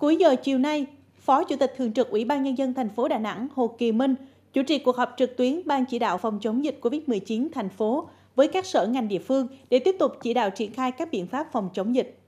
Cuối giờ chiều nay, Phó Chủ tịch Thường trực Ủy ban Nhân dân thành phố Đà Nẵng Hồ Kỳ Minh chủ trì cuộc họp trực tuyến Ban chỉ đạo phòng chống dịch COVID-19 thành phố với các sở ngành địa phương để tiếp tục chỉ đạo triển khai các biện pháp phòng chống dịch.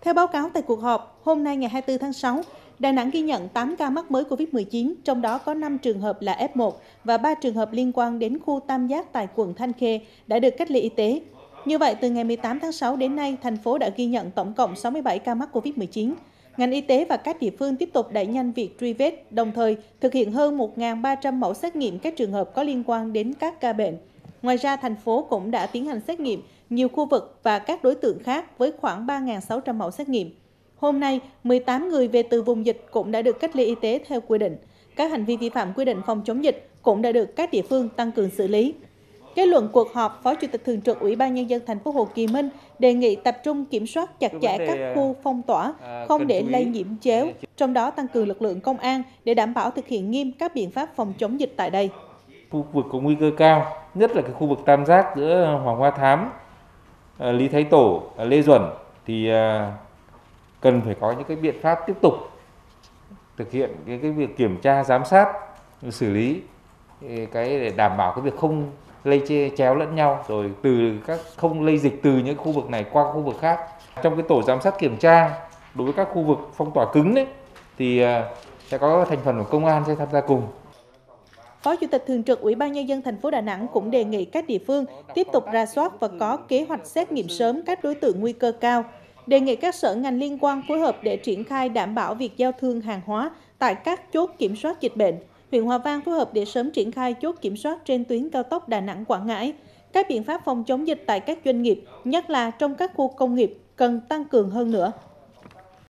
Theo báo cáo tại cuộc họp, hôm nay ngày 24 tháng 6, Đà Nẵng ghi nhận 8 ca mắc mới COVID-19, trong đó có 5 trường hợp là F1 và 3 trường hợp liên quan đến khu Tam Giác tại quận Thanh Khê đã được cách ly y tế. Như vậy, từ ngày 18 tháng 6 đến nay, thành phố đã ghi nhận tổng cộng 67 ca mắc COVID-19. Ngành y tế và các địa phương tiếp tục đẩy nhanh việc truy vết, đồng thời thực hiện hơn 1.300 mẫu xét nghiệm các trường hợp có liên quan đến các ca bệnh. Ngoài ra, thành phố cũng đã tiến hành xét nghiệm nhiều khu vực và các đối tượng khác với khoảng 3.600 mẫu xét nghiệm. Hôm nay, 18 người về từ vùng dịch cũng đã được cách ly y tế theo quy định. Các hành vi vi phạm quy định phòng chống dịch cũng đã được các địa phương tăng cường xử lý. Kết luận cuộc họp, Phó Chủ tịch Thường trực Ủy ban Nhân dân thành phố Hồ Chí Minh đề nghị tập trung kiểm soát chặt chẽ các khu phong tỏa, không để lây nhiễm chéo, trong đó tăng cường lực lượng công an để đảm bảo thực hiện nghiêm các biện pháp phòng chống dịch tại đây. Khu vực có nguy cơ cao, nhất là cái khu vực tam giác giữa Hoàng Hoa Thám, à, Lý Thái Tổ, à, Lê Duẩn thì à, cần phải có những cái biện pháp tiếp tục thực hiện cái cái việc kiểm tra giám sát xử lý cái để đảm bảo cái việc không lây chéo lẫn nhau rồi từ các không lây dịch từ những khu vực này qua khu vực khác. Trong cái tổ giám sát kiểm tra đối với các khu vực phong tỏa cứng đấy thì à, sẽ có thành phần của công an sẽ tham gia cùng. Phó Chủ tịch Thường trực Ủy ban Nhân dân thành phố Đà Nẵng cũng đề nghị các địa phương tiếp tục ra soát và có kế hoạch xét nghiệm sớm các đối tượng nguy cơ cao, đề nghị các sở ngành liên quan phối hợp để triển khai đảm bảo việc giao thương hàng hóa tại các chốt kiểm soát dịch bệnh. Huyện Hòa Vang phối hợp để sớm triển khai chốt kiểm soát trên tuyến cao tốc Đà Nẵng Quảng Ngãi. Các biện pháp phòng chống dịch tại các doanh nghiệp, nhất là trong các khu công nghiệp cần tăng cường hơn nữa.